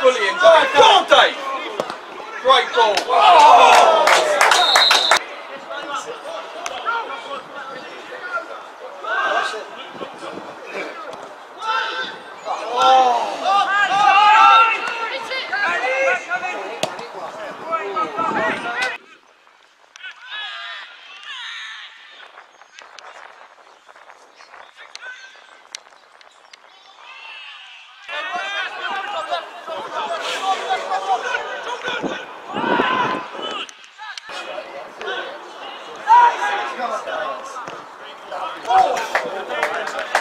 Brilliant. Go on, Dave. Great ball. Oh. Go,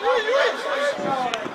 Dave. Go, challenge. This is to celebrate.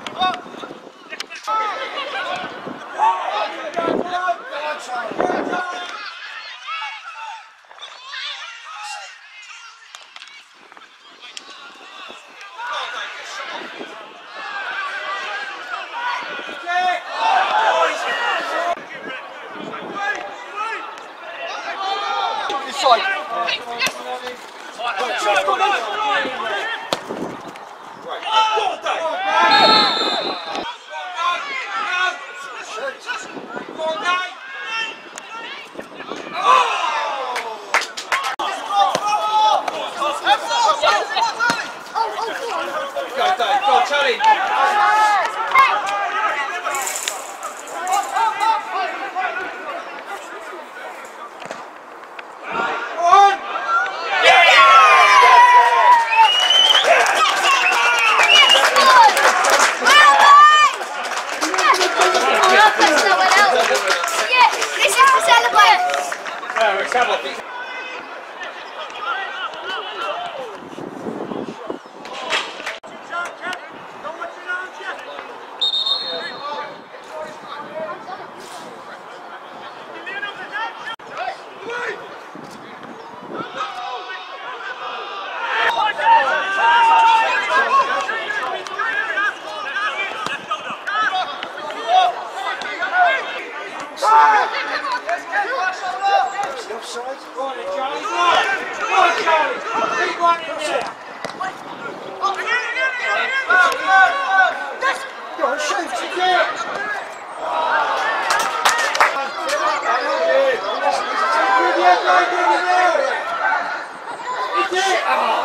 It's it!